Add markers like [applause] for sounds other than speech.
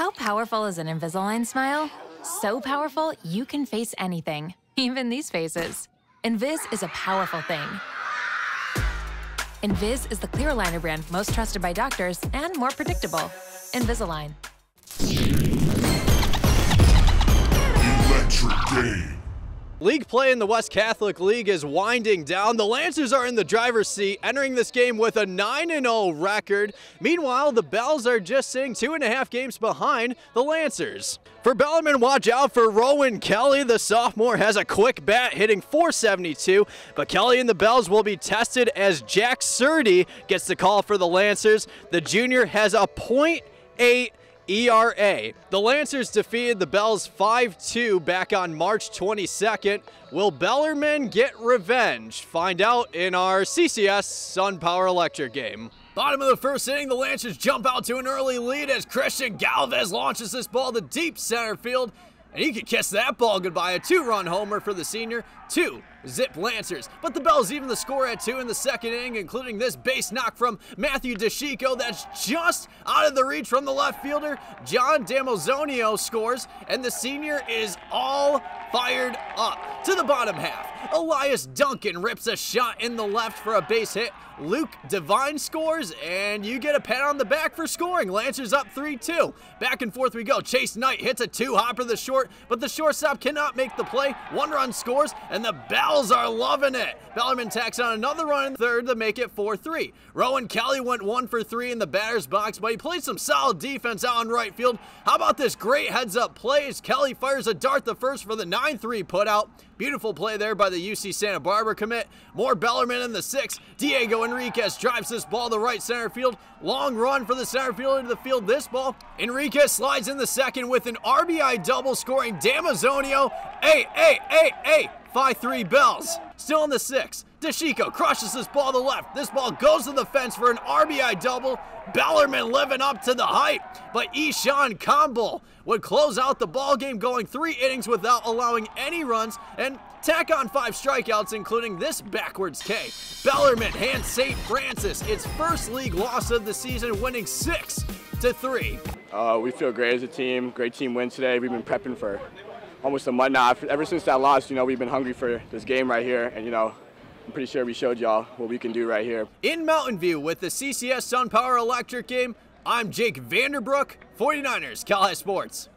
How powerful is an Invisalign smile? So powerful, you can face anything, [laughs] even these faces. Invis is a powerful thing. Invis is the clear aligner brand most trusted by doctors and more predictable. Invisalign. League play in the West Catholic League is winding down. The Lancers are in the driver's seat, entering this game with a 9 0 record. Meanwhile, the Bells are just sitting two and a half games behind the Lancers. For Bellarmine, watch out for Rowan Kelly. The sophomore has a quick bat hitting 472, but Kelly and the Bells will be tested as Jack Surdy gets the call for the Lancers. The junior has a .8 ERA. The Lancers defeated the Bells 5-2 back on March 22nd. Will Bellarmine get revenge? Find out in our CCS SunPower Electric game. Bottom of the first inning, the Lancers jump out to an early lead as Christian Galvez launches this ball to deep center field. And he could kiss that ball goodbye. A two-run homer for the senior. Two zip Lancers. But the Bells even the score at two in the second inning, including this base knock from Matthew DeChico that's just out of the reach from the left fielder. John Damozonio scores, and the senior is all fired up. To the bottom half, Elias Duncan rips a shot in the left for a base hit. Luke Devine scores, and you get a pat on the back for scoring. Lancers up 3-2. Back and forth we go. Chase Knight hits a two-hopper the short, but the shortstop cannot make the play. One run scores, and the Bells are loving it. Bellarmine tacks on another run in third to make it 4-3. Rowan Kelly went one for three in the batter's box, but he played some solid defense out in right field. How about this great heads-up play as Kelly fires a dart the first for the 9-3 put out. Beautiful play there by the UC Santa Barbara commit. More Bellarmine in the sixth. Diego Enriquez drives this ball to right center field. Long run for the center fielder to the field. This ball, Enriquez slides in the second with an RBI double scoring Damozonio. Hey, hey, hey, hey, 5-3 Bells. Still in the sixth. DeChico crushes this ball to the left. This ball goes to the fence for an RBI double. Bellarmine living up to the hype, but Ishan Campbell would close out the ball game going three innings without allowing any runs and tack on five strikeouts, including this backwards K. Bellarmine hands St. Francis its first league loss of the season, winning six to three. Uh, we feel great as a team. Great team win today. We've been prepping for almost a month now. Ever since that loss, you know, we've been hungry for this game right here, and you know, I'm pretty sure we showed y'all what we can do right here. In Mountain View with the CCS SunPower Electric game, I'm Jake Vanderbrook, 49ers Cal Sports.